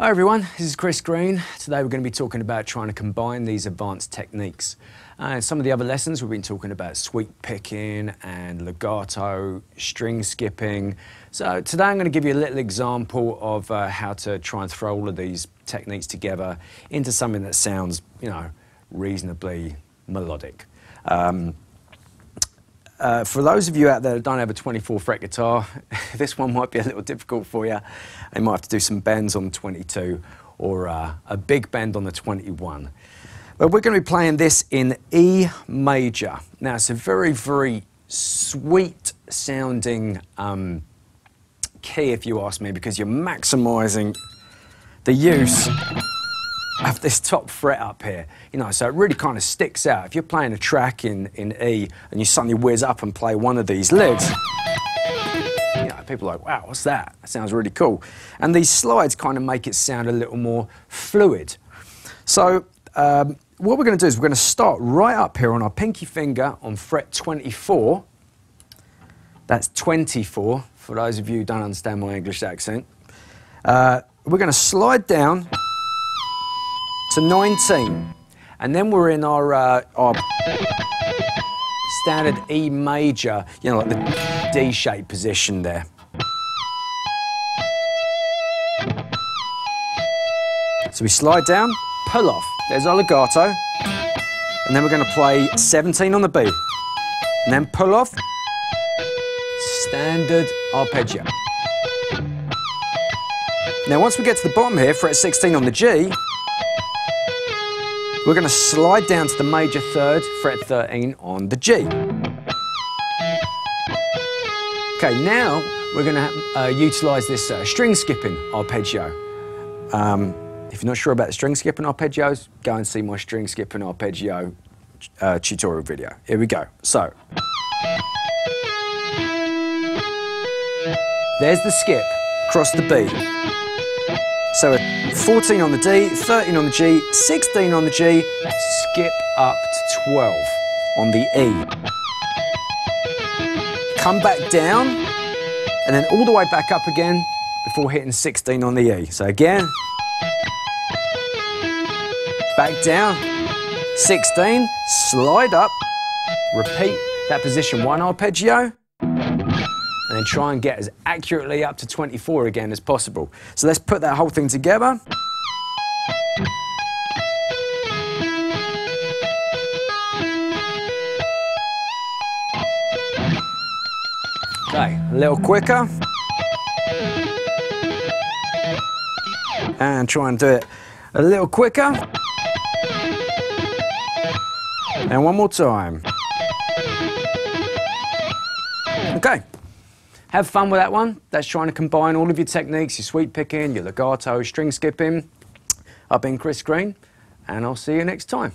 Hi everyone, this is Chris Green. Today we're going to be talking about trying to combine these advanced techniques. Uh, some of the other lessons we've been talking about sweep picking and legato, string skipping. So today I'm going to give you a little example of uh, how to try and throw all of these techniques together into something that sounds, you know, reasonably melodic. Um, uh, for those of you out there that don't have a 24 fret guitar, this one might be a little difficult for you. You might have to do some bends on the 22 or uh, a big bend on the 21. But we're going to be playing this in E major. Now, it's a very, very sweet sounding um, key, if you ask me, because you're maximizing the use of this top fret up here. You know, so it really kind of sticks out. If you're playing a track in, in E and you suddenly whiz up and play one of these lids, you know, people are like, wow, what's that? That sounds really cool. And these slides kind of make it sound a little more fluid. So um, what we're going to do is we're going to start right up here on our pinky finger on fret 24. That's 24, for those of you who don't understand my English accent. Uh, we're going to slide down to 19. And then we're in our, uh, our standard E major, you know, like the D-shaped position there. So we slide down, pull off. There's our legato. And then we're going to play 17 on the B. And then pull off, standard arpeggio. Now once we get to the bottom here, fret 16 on the G, we're going to slide down to the major third, fret 13 on the G. Okay, now we're going to uh, utilise this uh, string skipping arpeggio. Um, if you're not sure about string skipping arpeggios, go and see my string skipping arpeggio uh, tutorial video. Here we go. So, there's the skip across the B. So 14 on the D, 13 on the G, 16 on the G, skip up to 12 on the E. Come back down, and then all the way back up again before hitting 16 on the E. So again, back down, 16, slide up, repeat that position one arpeggio, and then try and get as accurately up to 24 again as possible. So let's put that whole thing together. Okay, a little quicker. And try and do it a little quicker. And one more time. Okay. Have fun with that one. That's trying to combine all of your techniques, your sweep picking, your legato, string skipping. I've been Chris Green, and I'll see you next time.